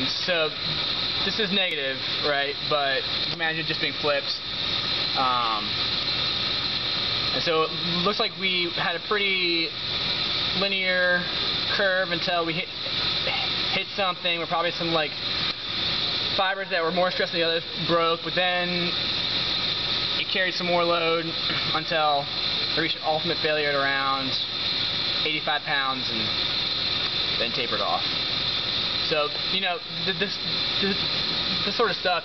And so this is negative, right? But imagine just being flipped. Um, and so it looks like we had a pretty linear curve until we hit hit something. We're probably some like fibers that were more stressed than the others broke, but then it carried some more load until it reached ultimate failure at around 85 pounds and then tapered off. So, you know, this, this, this sort of stuff,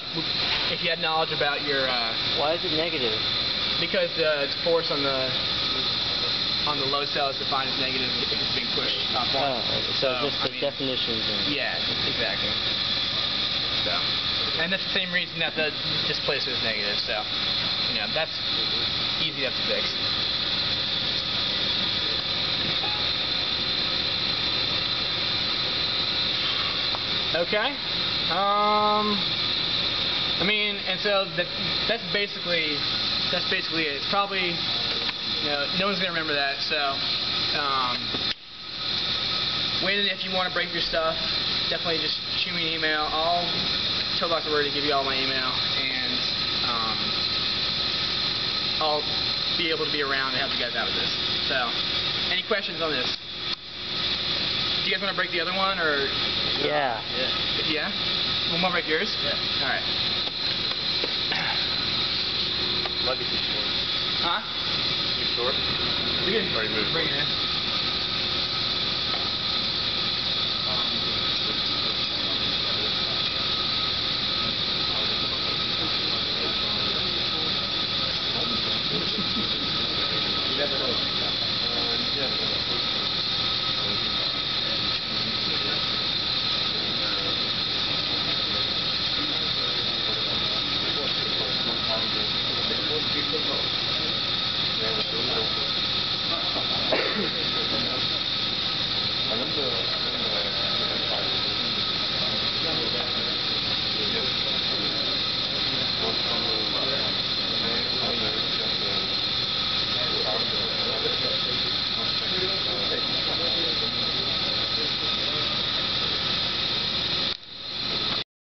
if you had knowledge about your... Uh, Why is it negative? Because uh, it's force on the on the load cell is defined as negative if it's being pushed up Oh, so, so just I the mean, definitions. And Yeah, exactly. So, and that's the same reason that the displacer is negative. So, you know, that's easy enough to fix. Okay. Um. I mean, and so that that's basically that's basically it. It's probably you know no one's gonna remember that. So, um, when if you want to break your stuff, definitely just shoot me an email. I'll tell Dr. Word to give you all my email, and um, I'll be able to be around and help you guys out with this. So, any questions on this? Do you guys want to break the other one, or? Yeah. Yeah. Yeah. One more break yours. Yeah. All right. Might be too short. Huh? Too short. We can. Bring it in. Thank you. alam ko.